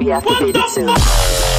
be activated soon.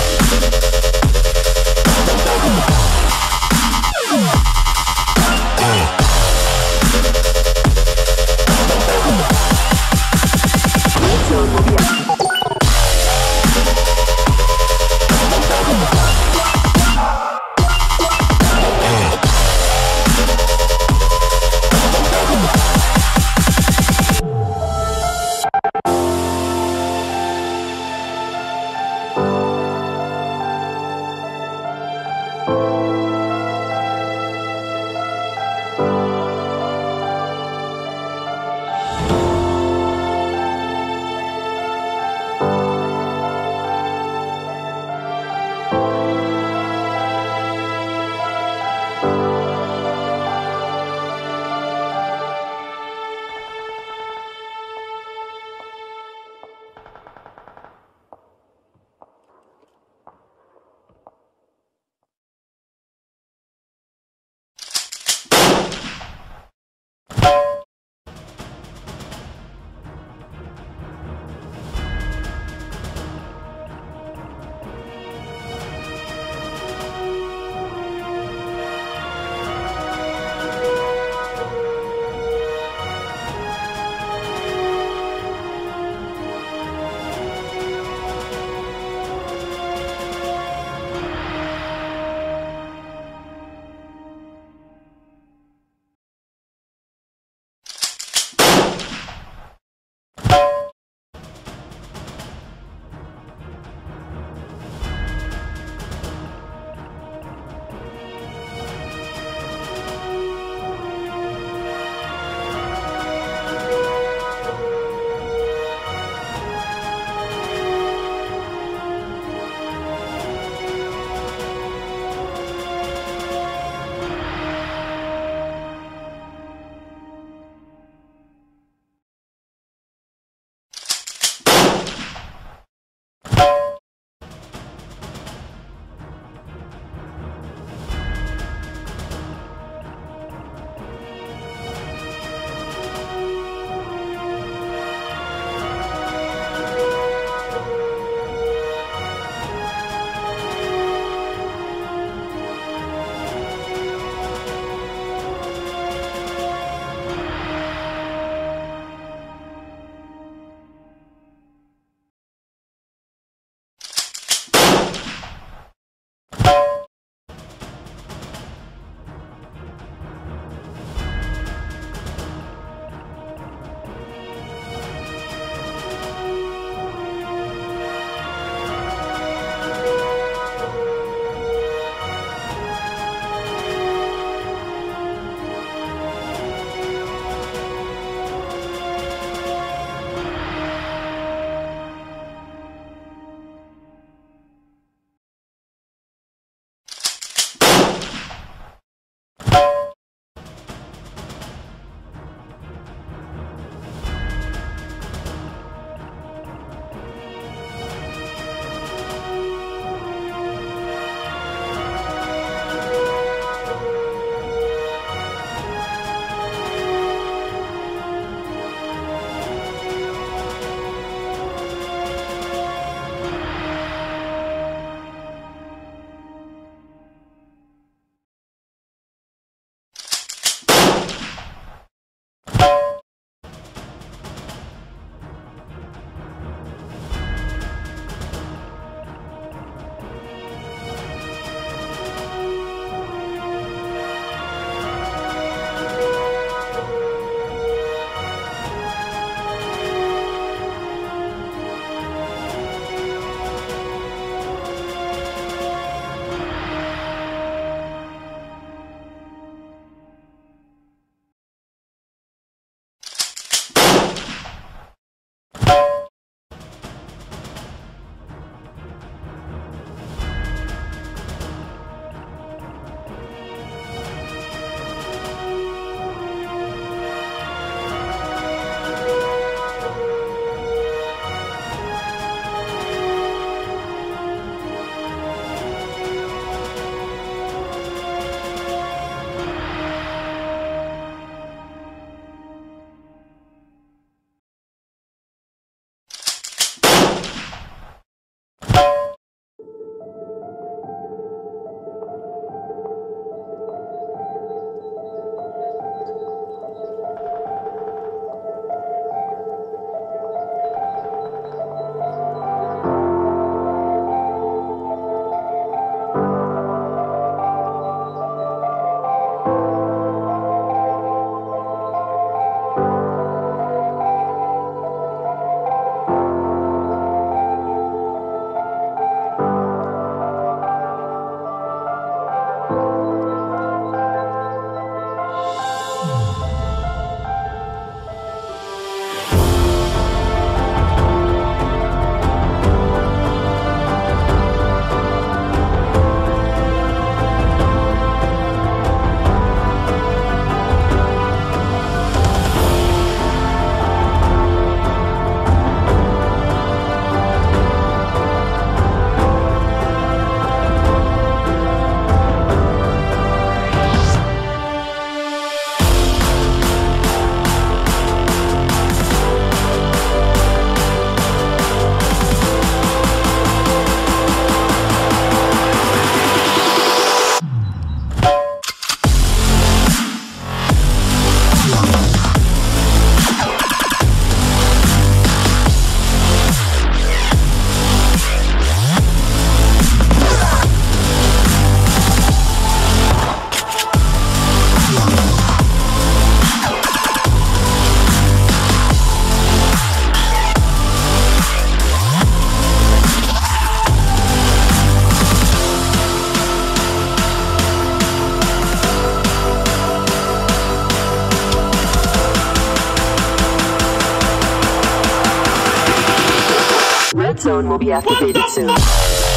Will be activated soon.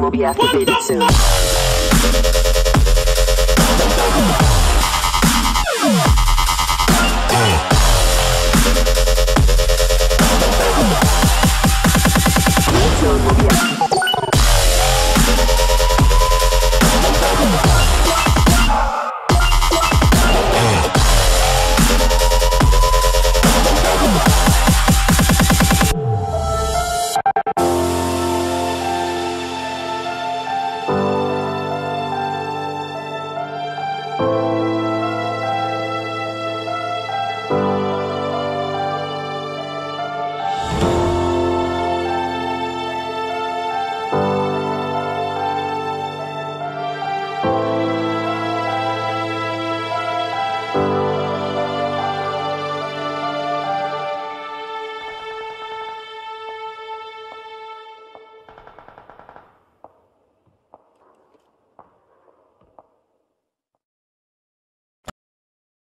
Will be activated soon.